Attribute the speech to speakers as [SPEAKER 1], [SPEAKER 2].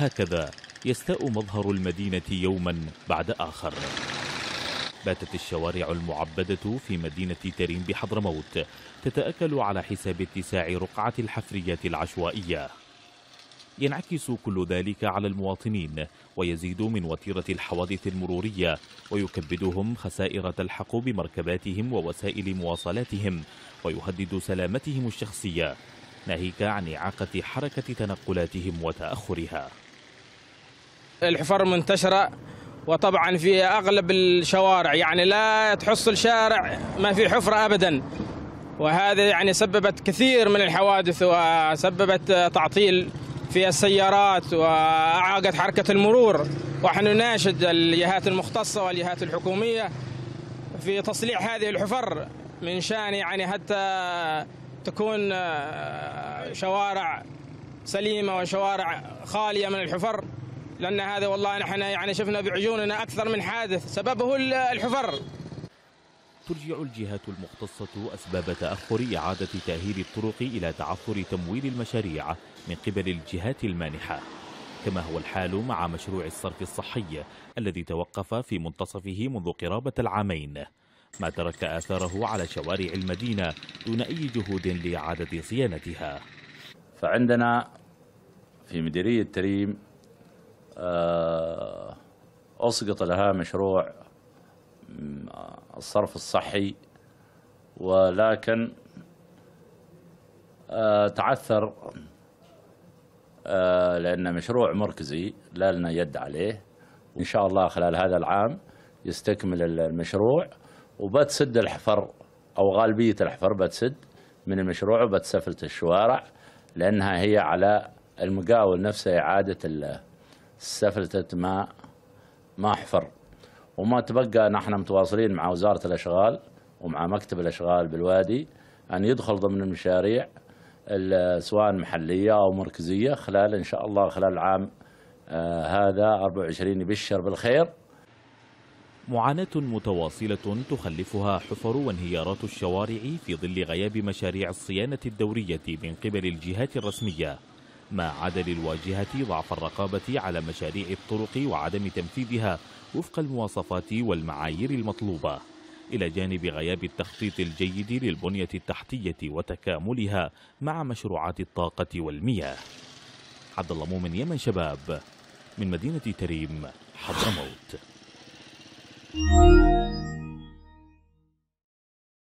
[SPEAKER 1] هكذا يستاء مظهر المدينة يوما بعد آخر. باتت الشوارع المعبدة في مدينة تريم بحضرموت تتأكل على حساب اتساع رقعة الحفريات العشوائية. ينعكس كل ذلك على المواطنين ويزيد من وتيرة الحوادث المرورية ويكبدهم خسائر تلحق بمركباتهم ووسائل مواصلاتهم ويهدد سلامتهم الشخصية ناهيك عن إعاقة حركة تنقلاتهم وتأخرها.
[SPEAKER 2] الحفر منتشرة وطبعا في أغلب الشوارع يعني لا تحصل شارع ما في حفرة أبدا. وهذا يعني سببت كثير من الحوادث وسببت تعطيل في السيارات وأعاقت حركة المرور. ونحن نناشد الجهات المختصة والجهات الحكومية في تصليح هذه الحفر من شان يعني حتى تكون شوارع سليمة وشوارع خالية من الحفر. لأن هذا والله نحن يعني شفنا بعيوننا أكثر من حادث سببه الحفر.
[SPEAKER 1] ترجع الجهات المختصة أسباب تأخر إعادة تأهيل الطرق إلى تعثر تمويل المشاريع من قبل الجهات المانحة. كما هو الحال مع مشروع الصرف الصحي الذي توقف في منتصفه منذ قرابة العامين. ما ترك آثاره على شوارع المدينة دون أي جهود لإعادة صيانتها.
[SPEAKER 3] فعندنا في مديرية تريم أسقط لها مشروع الصرف الصحي ولكن آه، تعثر آه، لأن مشروع مركزي لا لنا يد عليه إن شاء الله خلال هذا العام يستكمل المشروع وبتسد الحفر أو غالبية الحفر بتسد من المشروع وبتسفلت الشوارع لأنها هي على المقاول نفسه إعادة سفلتة ما ما حفر. وما تبقى نحن متواصلين مع وزارة الأشغال ومع مكتب الأشغال بالوادي أن يدخل ضمن المشاريع سواء محلية أو مركزية خلال إن شاء الله خلال العام آه هذا 24 يبشر بالخير.
[SPEAKER 1] معاناة متواصلة تخلفها حفر وانهيارات الشوارع في ظل غياب مشاريع الصيانة الدورية من قبل الجهات الرسمية. ما عاد للواجهة ضعف الرقابة على مشاريع الطرق وعدم تنفيذها وفق المواصفات والمعايير المطلوبة. إلى جانب غياب التخطيط الجيد للبنية التحتية وتكاملها مع مشروعات الطاقة والمياه. عبد الله مؤمن يمن شباب من مدينة تريم حضرموت.